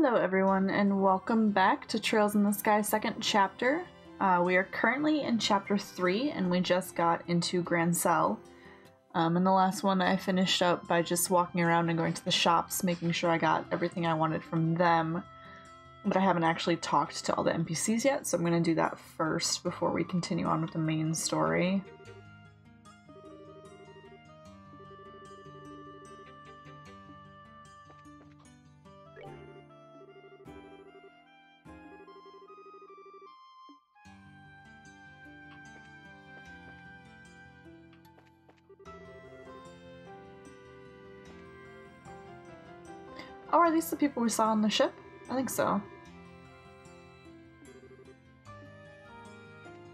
Hello, everyone, and welcome back to Trails in the Sky second chapter. Uh, we are currently in chapter 3, and we just got into Grancel. Um, and the last one I finished up by just walking around and going to the shops, making sure I got everything I wanted from them. But I haven't actually talked to all the NPCs yet, so I'm going to do that first before we continue on with the main story. These the people we saw on the ship? I think so.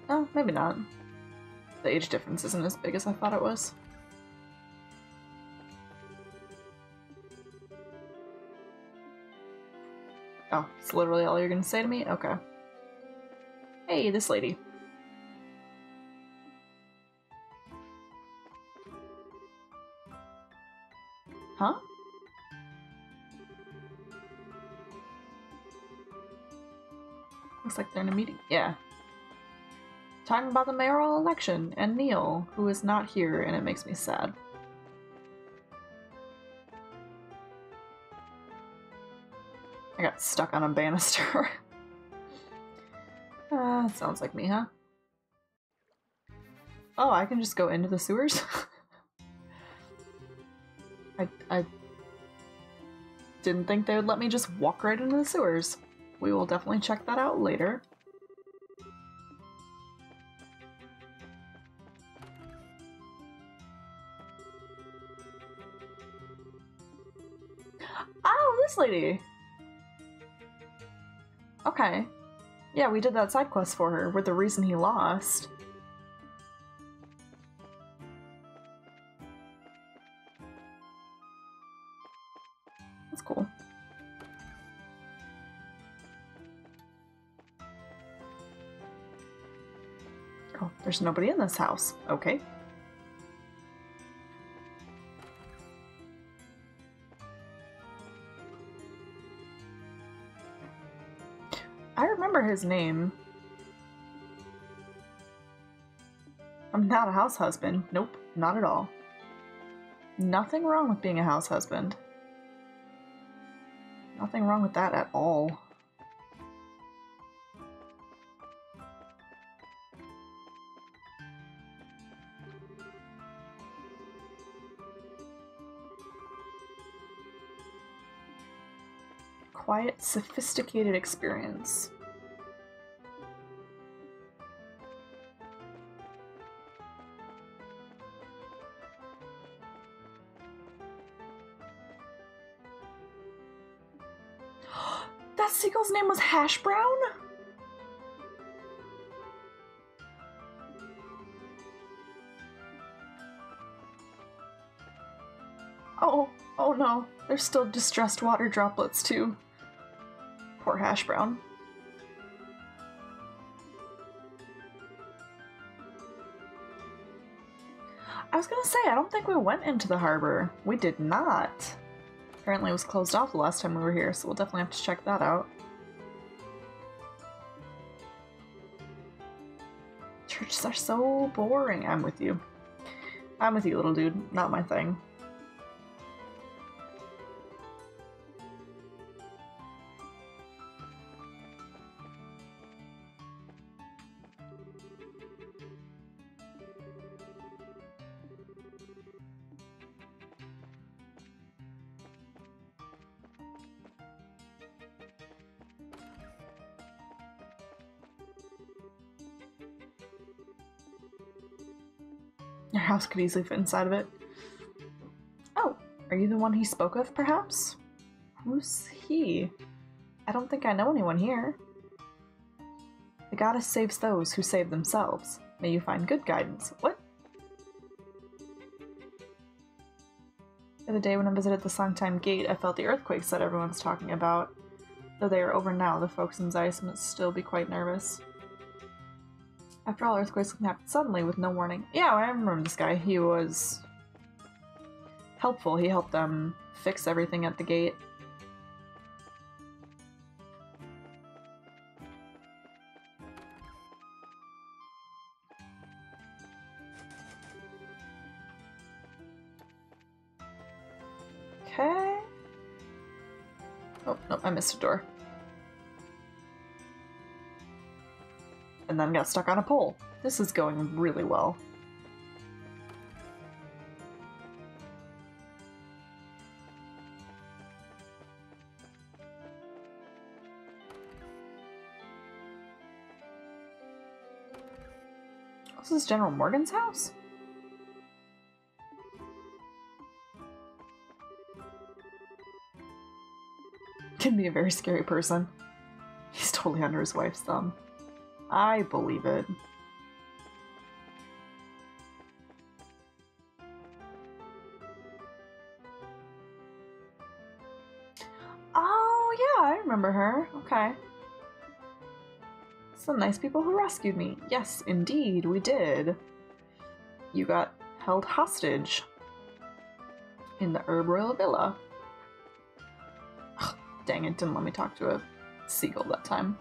Oh, maybe not. The age difference isn't as big as I thought it was. Oh, it's literally all you're gonna say to me? Okay. Hey, this lady. Huh? Looks like they're in a meeting. Yeah. Talking about the mayoral election and Neil, who is not here, and it makes me sad. I got stuck on a banister. uh, sounds like me, huh? Oh, I can just go into the sewers? I, I didn't think they would let me just walk right into the sewers. We will definitely check that out later. Oh, this lady! Okay. Yeah, we did that side quest for her. We're the reason he lost. That's cool. There's nobody in this house. Okay. I remember his name. I'm not a house husband. Nope, not at all. Nothing wrong with being a house husband. Nothing wrong with that at all. Quiet, sophisticated experience. that seagull's name was Hash Brown? Oh, oh no. There's still distressed water droplets too. Poor Hash Brown. I was gonna say, I don't think we went into the harbor. We did not. Apparently it was closed off the last time we were here, so we'll definitely have to check that out. Churches are so boring. I'm with you. I'm with you, little dude. Not my thing. House could easily fit inside of it. Oh, are you the one he spoke of, perhaps? Who's he? I don't think I know anyone here. The goddess saves those who save themselves. May you find good guidance. What? The other day when I visited the Sanktheit Gate, I felt the earthquakes that everyone's talking about. Though they are over now, the folks in Zeiss must still be quite nervous. After all, earthquakes can happen suddenly with no warning. Yeah, I remember this guy. He was helpful. He helped them fix everything at the gate. Okay. Oh, no, I missed a door. And then got stuck on a pole. This is going really well. This is General Morgan's house? Can be a very scary person. He's totally under his wife's thumb. I believe it. Oh, yeah, I remember her. Okay. Some nice people who rescued me. Yes, indeed, we did. You got held hostage in the Erbe Royal Villa. Ugh, dang it, didn't let me talk to a seagull that time.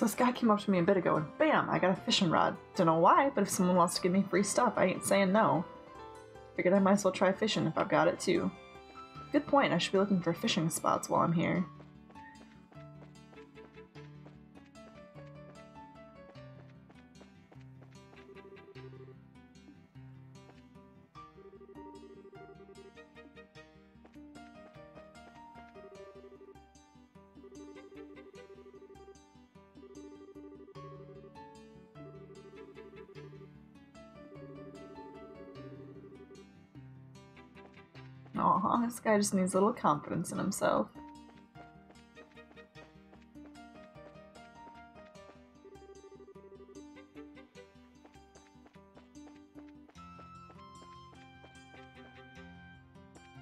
So this guy came up to me a bit ago and bam, I got a fishing rod. Don't know why, but if someone wants to give me free stuff, I ain't saying no. Figured I might as well try fishing if I've got it too. Good point, I should be looking for fishing spots while I'm here. This guy just needs a little confidence in himself.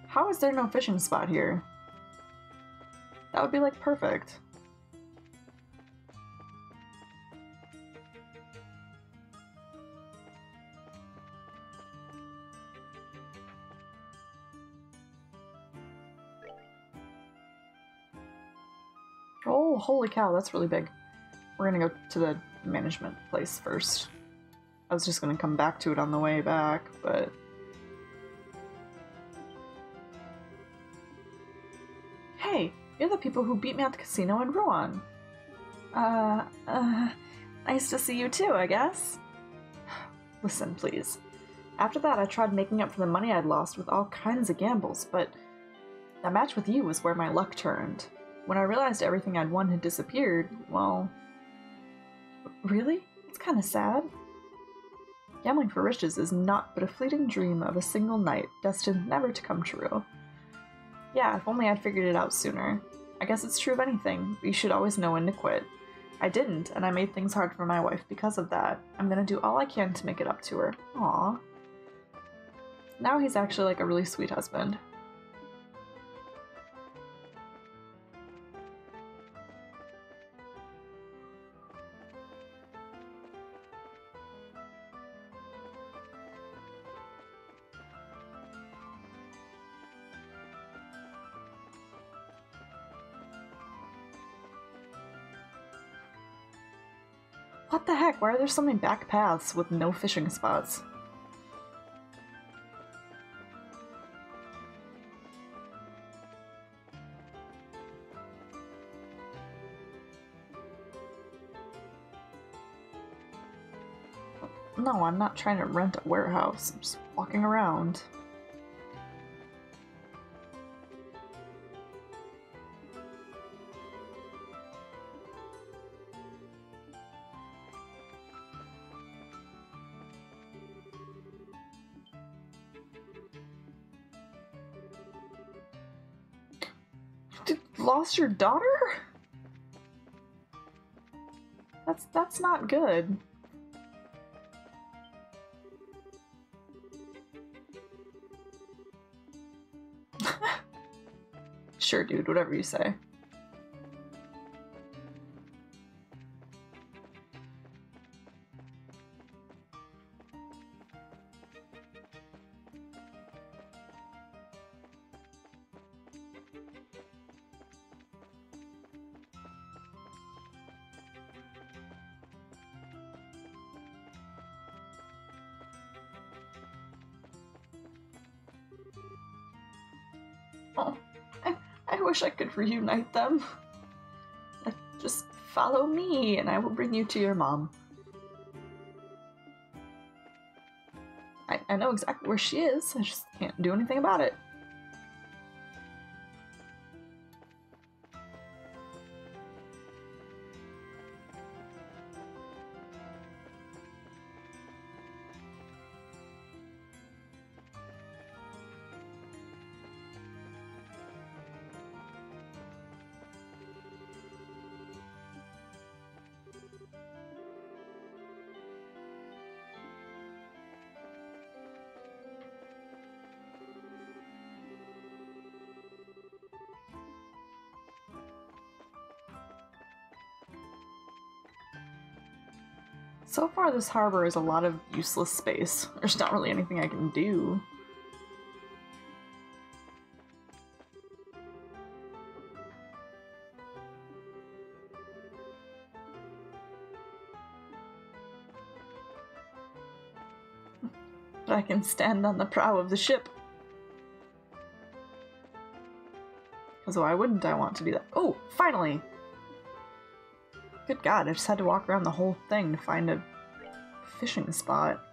How is there no fishing spot here? That would be like perfect. Oh, holy cow, that's really big. We're gonna go to the management place first. I was just gonna come back to it on the way back, but. Hey, you're the people who beat me at the casino in Ruan. Uh, uh, nice to see you too, I guess. Listen, please. After that, I tried making up for the money I'd lost with all kinds of gambles, but that match with you was where my luck turned. When I realized everything I'd won had disappeared, well. Really? It's kind of sad. Gambling for riches is not but a fleeting dream of a single night, destined never to come true. Yeah, if only I'd figured it out sooner. I guess it's true of anything. You should always know when to quit. I didn't, and I made things hard for my wife because of that. I'm gonna do all I can to make it up to her. Aww. Now he's actually like a really sweet husband. What the heck? Why are there so many back paths with no fishing spots? No, I'm not trying to rent a warehouse. I'm just walking around. Lost your daughter? That's that's not good. sure, dude, whatever you say. Reunite them. Just follow me and I will bring you to your mom. I, I know exactly where she is, I just can't do anything about it. So far, this harbor is a lot of useless space. There's not really anything I can do. But I can stand on the prow of the ship. Because why wouldn't I want to do that? Oh, finally! Good god, I just had to walk around the whole thing to find a fishing spot.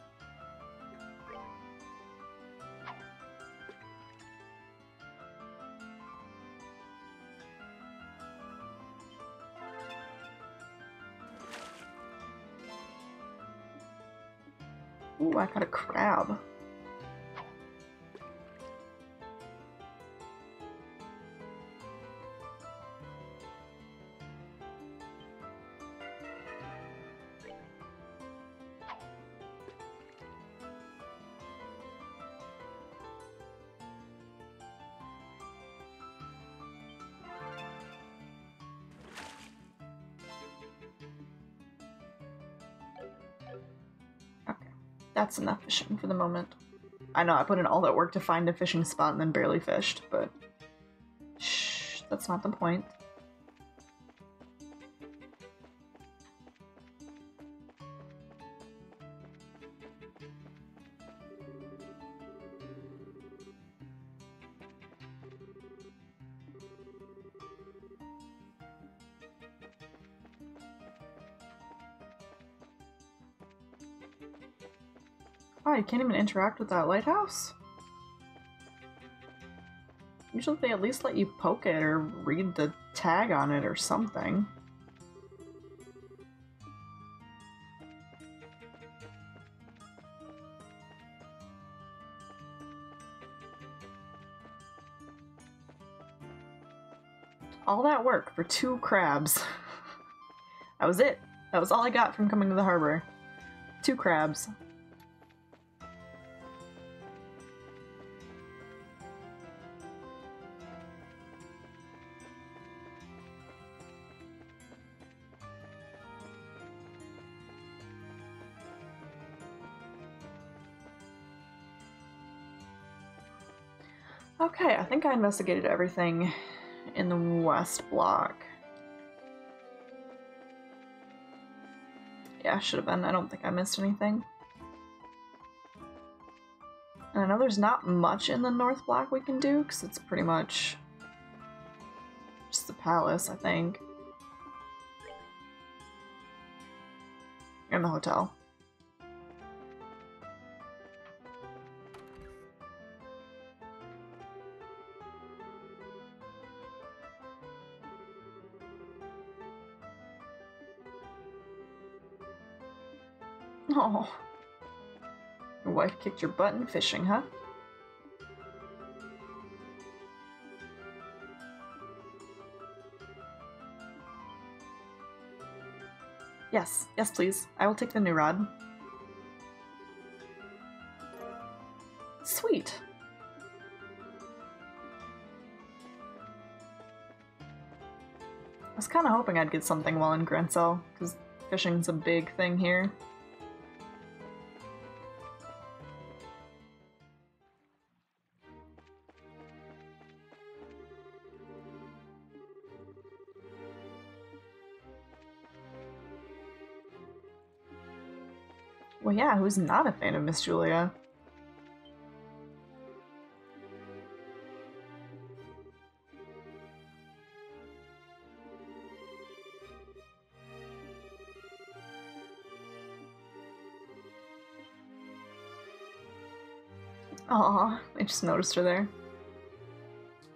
Ooh, I got a crab. That's enough fishing for the moment. I know I put in all that work to find a fishing spot and then barely fished, but shh, that's not the point. Can't even interact with that lighthouse? Usually they at least let you poke it or read the tag on it or something. All that work for two crabs. that was it. That was all I got from coming to the harbor. Two crabs. I think I investigated everything in the west block. Yeah, should have been. I don't think I missed anything. And I know there's not much in the north block we can do, because it's pretty much just the palace, I think. And the hotel. Wife kicked your butt in fishing, huh? Yes, yes, please. I will take the new rod. Sweet. I was kind of hoping I'd get something while in Grancel, because fishing's a big thing here. Who's not a fan of Miss Julia? Aw, I just noticed her there.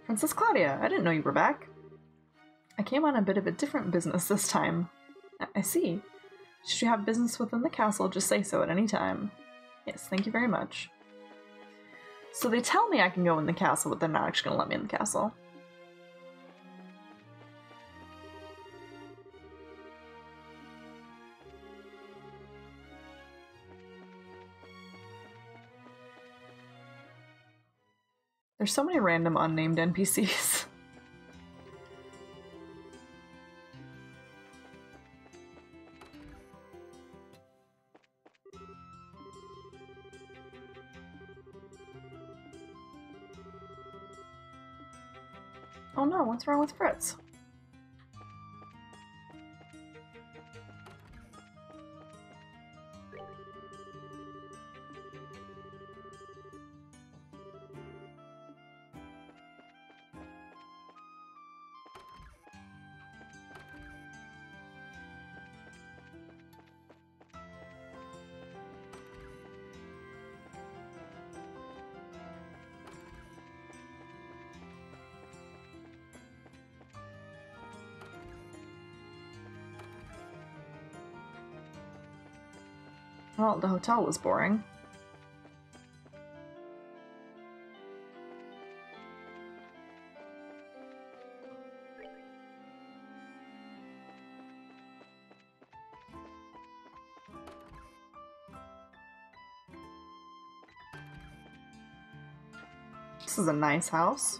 Princess Claudia, I didn't know you were back. I came on a bit of a different business this time. I, I see. Should you have business within the castle, just say so at any time. Yes, thank you very much. So they tell me I can go in the castle, but they're not actually gonna let me in the castle. There's so many random unnamed NPCs. What's wrong with Fritz? Well, the hotel was boring. This is a nice house.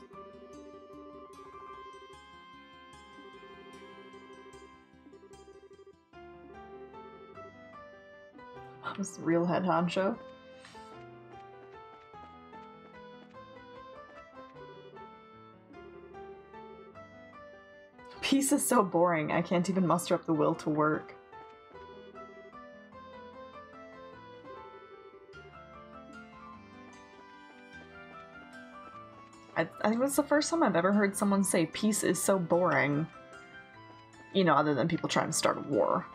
Real head honcho. Peace is so boring, I can't even muster up the will to work. I, I think that's the first time I've ever heard someone say peace is so boring. You know, other than people trying to start a war.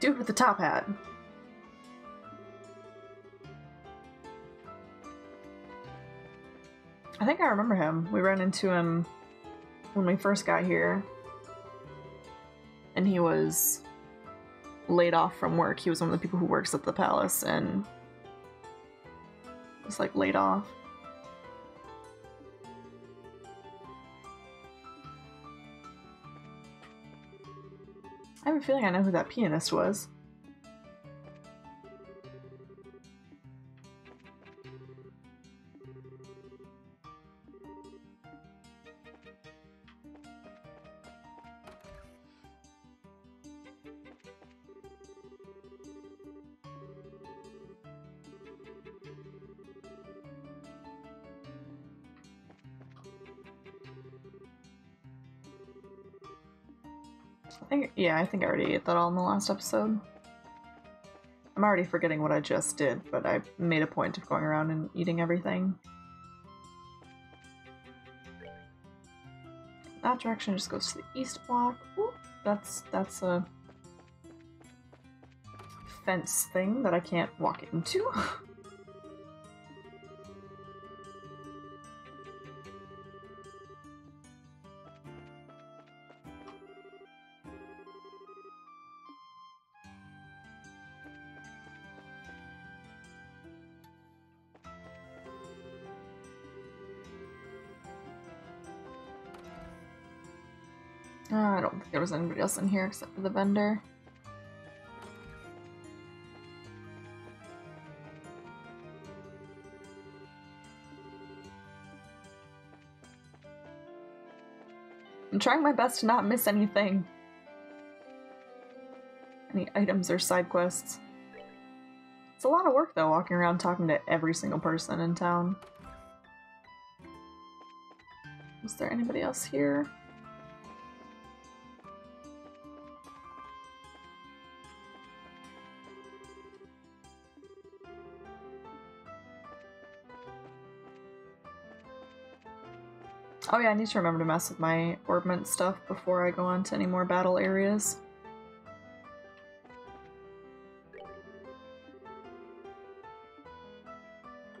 Dude with the top hat. I think I remember him. We ran into him when we first got here. And he was laid off from work. He was one of the people who works at the palace and was like laid off. Feeling I know who that pianist was. I think, yeah, I think I already ate that all in the last episode. I'm already forgetting what I just did, but I made a point of going around and eating everything. That direction just goes to the east block. Ooh, that's that's a fence thing that I can't walk into. was anybody else in here except for the vendor. I'm trying my best to not miss anything. Any items or side quests. It's a lot of work though, walking around talking to every single person in town. Was there anybody else here? Oh yeah, I need to remember to mess with my orbment stuff before I go on to any more battle areas.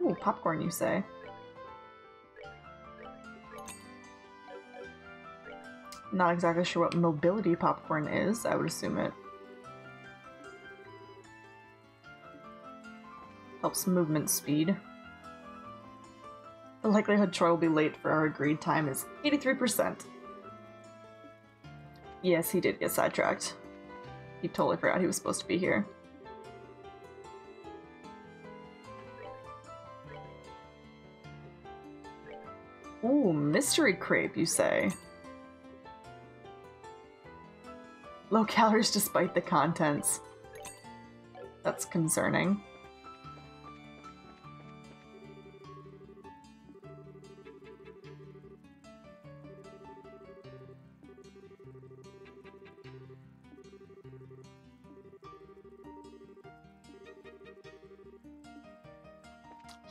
Ooh, popcorn, you say? Not exactly sure what mobility popcorn is. I would assume it helps movement speed. The likelihood Troy will be late for our agreed time is 83%. Yes, he did get sidetracked. He totally forgot he was supposed to be here. Ooh, mystery crepe, you say? Low calories despite the contents. That's concerning.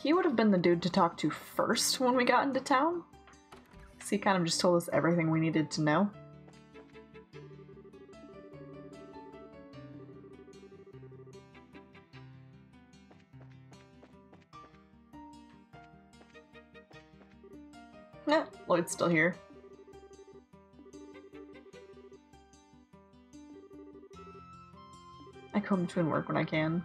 He would have been the dude to talk to first when we got into town. So he kind of just told us everything we needed to know. Nah, Lloyd's still here. I come between work when I can.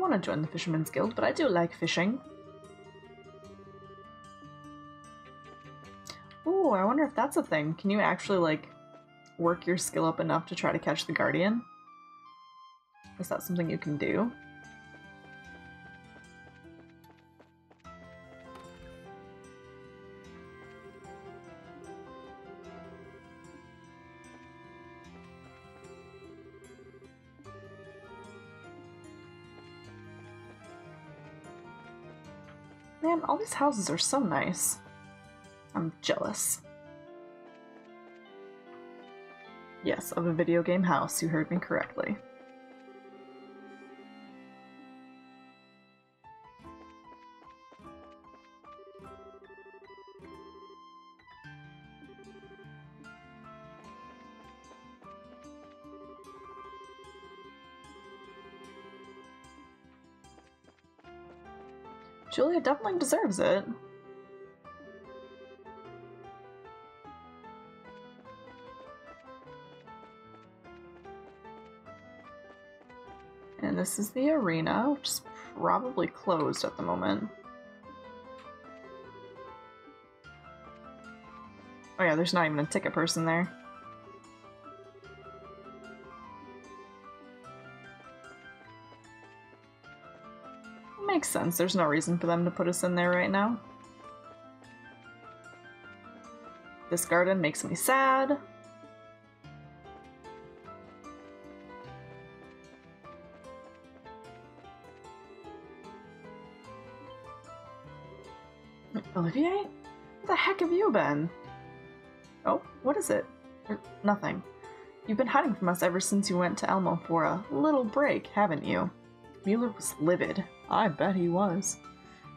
Don't want to join the Fisherman's Guild, but I do like fishing. Ooh, I wonder if that's a thing. Can you actually, like, work your skill up enough to try to catch the Guardian? Is that something you can do? These houses are so nice. I'm jealous. Yes, of a video game house, you heard me correctly. Julia definitely deserves it. And this is the arena, which is probably closed at the moment. Oh yeah, there's not even a ticket person there. Sense, there's no reason for them to put us in there right now. This garden makes me sad. Olivier? Where the heck have you been? Oh, what is it? Er, nothing. You've been hiding from us ever since you went to Elmo for a little break, haven't you? Mueller was livid. I bet he was.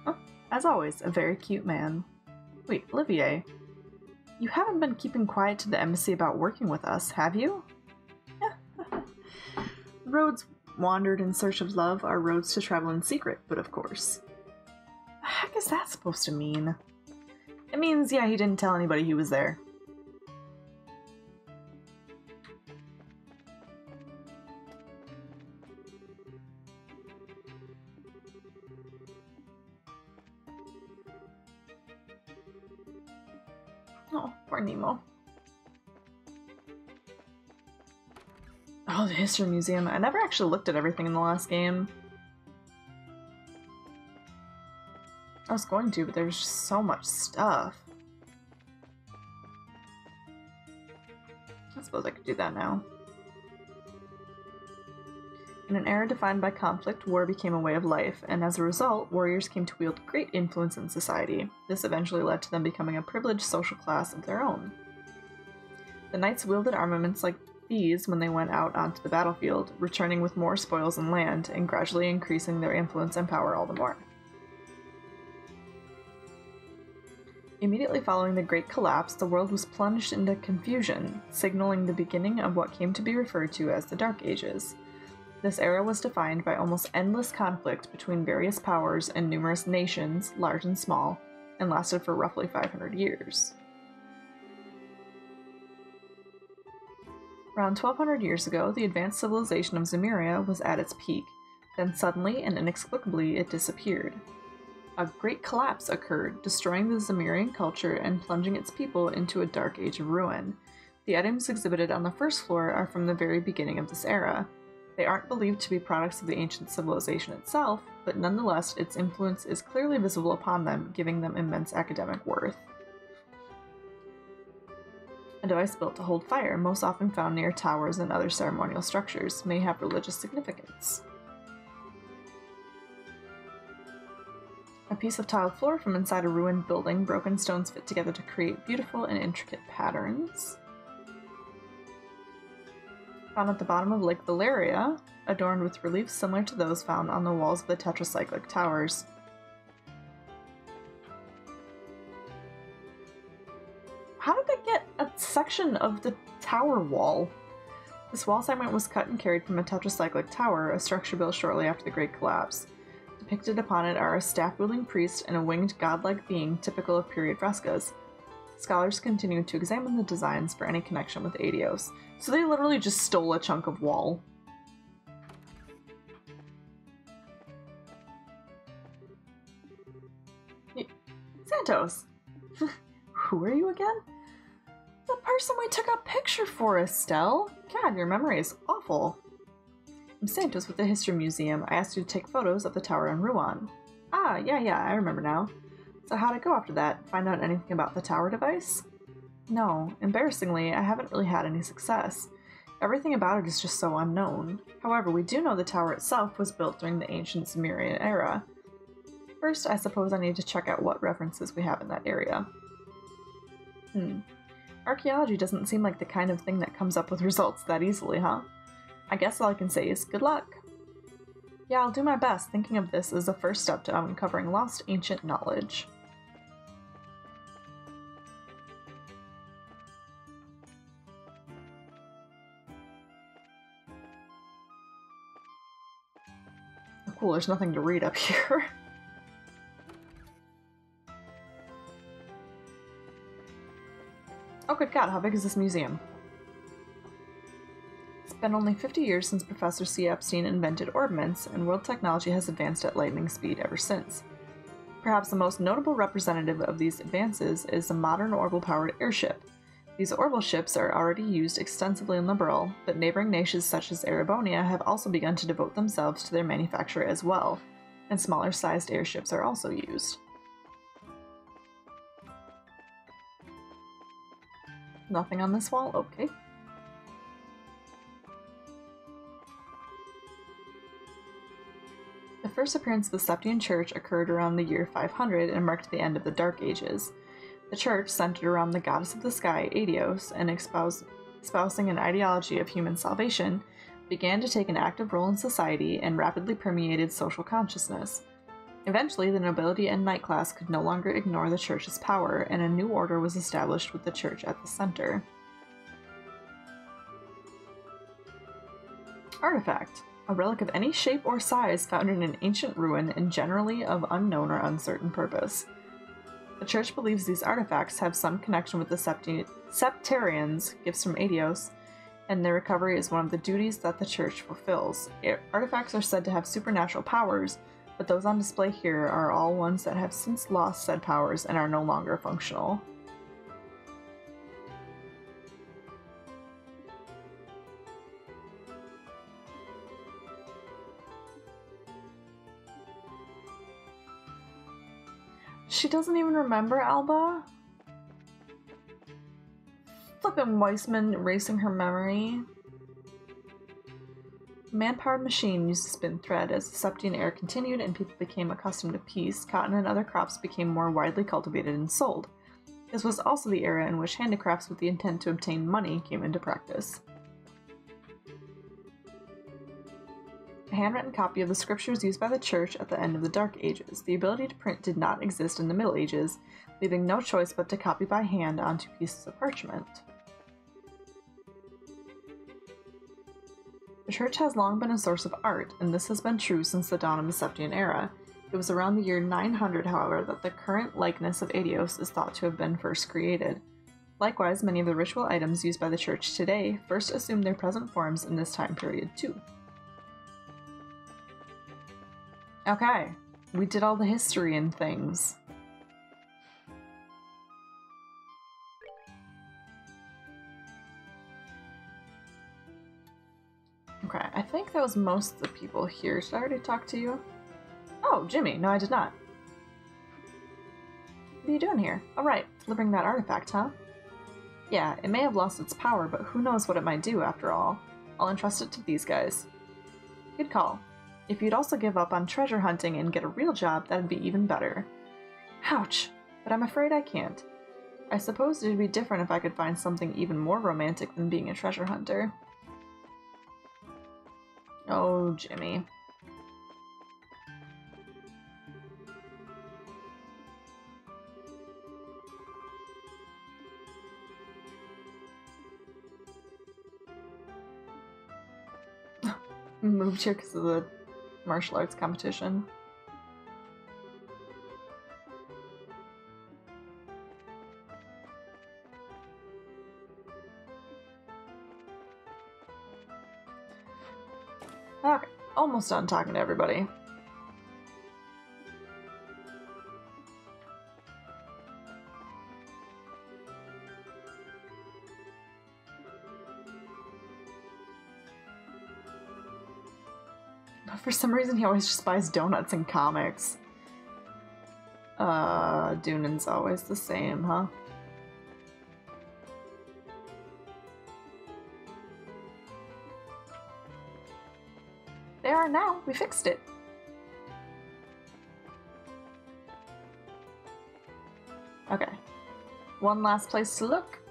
Oh, as always, a very cute man. Wait, Olivier, you haven't been keeping quiet to the embassy about working with us, have you? roads wandered in search of love are roads to travel in secret, but of course. The heck is that supposed to mean? It means, yeah, he didn't tell anybody he was there. History Museum. I never actually looked at everything in the last game. I was going to, but there's just so much stuff. I suppose I could do that now. In an era defined by conflict, war became a way of life, and as a result, warriors came to wield great influence in society. This eventually led to them becoming a privileged social class of their own. The knights wielded armaments like when they went out onto the battlefield, returning with more spoils and land, and gradually increasing their influence and power all the more. Immediately following the Great Collapse, the world was plunged into confusion, signaling the beginning of what came to be referred to as the Dark Ages. This era was defined by almost endless conflict between various powers and numerous nations, large and small, and lasted for roughly 500 years. Around 1200 years ago, the advanced civilization of Zemuria was at its peak. Then suddenly and inexplicably, it disappeared a great collapse occurred, destroying the Zemurian culture and plunging its people into a dark age of ruin. The items exhibited on the first floor are from the very beginning of this era. They aren't believed to be products of the ancient civilization itself, but nonetheless, its influence is clearly visible upon them, giving them immense academic worth. A device built to hold fire, most often found near towers and other ceremonial structures, may have religious significance. A piece of tiled floor from inside a ruined building, broken stones fit together to create beautiful and intricate patterns. Found at the bottom of Lake Valeria, adorned with reliefs similar to those found on the walls of the tetracyclic towers. Section of the tower wall? This wall segment was cut and carried from a tetracyclic tower, a structure built shortly after the Great Collapse. Depicted upon it are a staff wielding priest and a winged godlike being typical of period frescoes. Scholars continue to examine the designs for any connection with Aidios. So they literally just stole a chunk of wall. Santos! Who are you again? The person we took a picture for, Estelle! God, your memory is awful. I'm Santos with the History Museum. I asked you to take photos of the tower in Ruan. Ah, yeah, yeah, I remember now. So how'd it go after that? Find out anything about the tower device? No, embarrassingly, I haven't really had any success. Everything about it is just so unknown. However, we do know the tower itself was built during the ancient Zemurian era. First, I suppose I need to check out what references we have in that area. Hmm. Archaeology doesn't seem like the kind of thing that comes up with results that easily, huh? I guess all I can say is good luck. Yeah, I'll do my best, thinking of this as the first step to uncovering lost ancient knowledge. Cool, there's nothing to read up here. Oh good god, how big is this museum? It's been only 50 years since Professor C. Epstein invented orbments, and world technology has advanced at lightning speed ever since. Perhaps the most notable representative of these advances is the modern orbital powered airship. These orbital ships are already used extensively in Liberl, but neighboring nations such as Erebonia have also begun to devote themselves to their manufacture as well, and smaller sized airships are also used. Nothing on this wall? Okay. The first appearance of the Septian Church occurred around the year 500 and marked the end of the Dark Ages. The church, centered around the goddess of the sky, Aidios, and espousing an ideology of human salvation, began to take an active role in society and rapidly permeated social consciousness. Eventually, the nobility and knight class could no longer ignore the church's power, and a new order was established with the church at the center. Artifact a relic of any shape or size found in an ancient ruin and generally of unknown or uncertain purpose. The church believes these artifacts have some connection with the Sept-Terrion, gifts from Aidios, and their recovery is one of the duties that the church fulfills. Artifacts are said to have supernatural powers, but those on display here are all ones that have since lost said powers and are no longer functional. She doesn't even remember Alba? Flippin' Weissman erasing her memory man-powered machine used to spin thread. As the Septian era continued and people became accustomed to peace, cotton and other crops became more widely cultivated and sold. This was also the era in which handicrafts with the intent to obtain money came into practice. A handwritten copy of the scriptures used by the church at the end of the Dark Ages. The ability to print did not exist in the Middle Ages, leaving no choice but to copy by hand onto pieces of parchment. The church has long been a source of art, and this has been true since the dawn of the Septian era. It was around the year 900, however, that the current likeness of Aidios is thought to have been first created. Likewise, many of the ritual items used by the church today first assumed their present forms in this time period, too. Okay, we did all the history and things. Okay, I think that was most of the people here. Did I already talk to you? Oh, Jimmy. No, I did not. What are you doing here? Oh, right. Delivering that artifact, huh? Yeah, it may have lost its power, but who knows what it might do after all. I'll entrust it to these guys. Good call. If you'd also give up on treasure hunting and get a real job, that'd be even better. Ouch, but I'm afraid I can't. I suppose it'd be different if I could find something even more romantic than being a treasure hunter. Oh, Jimmy. Moved here because of the martial arts competition. Okay, almost done talking to everybody. But for some reason, he always just buys donuts and comics. Uh, Dunan's always the same, huh? We fixed it. Okay. One last place to look.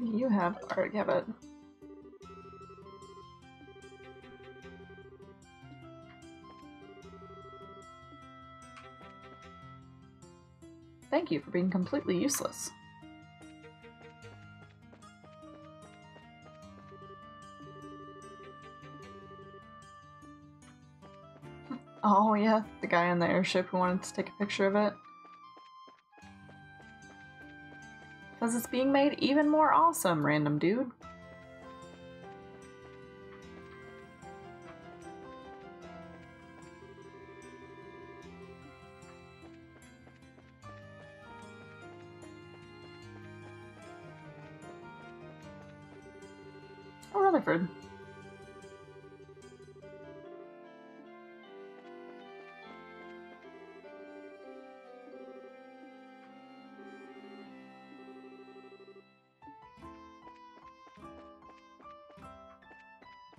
You have already have it. Thank you for being completely useless. Hmm. Oh yeah, the guy on the airship who wanted to take a picture of it. Because it's being made even more awesome, random dude.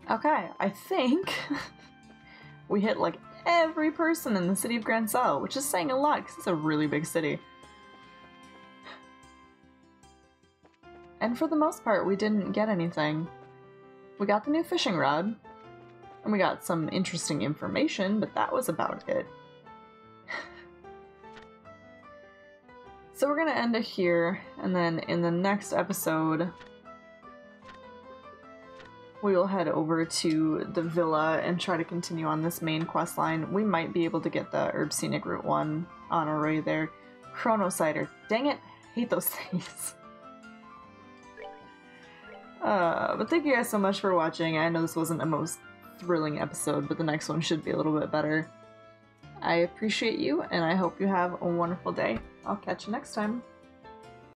Okay, I think we hit like every person in the city of Grancel, which is saying a lot because it's a really big city. And for the most part, we didn't get anything. We got the new fishing rod, and we got some interesting information, but that was about it. so we're gonna end it here, and then in the next episode, we will head over to the villa and try to continue on this main quest line. We might be able to get the Erbe Scenic Route 1 on our way there. Chronocider. Dang it! hate those things. Uh, but thank you guys so much for watching. I know this wasn't the most thrilling episode, but the next one should be a little bit better. I appreciate you, and I hope you have a wonderful day. I'll catch you next time.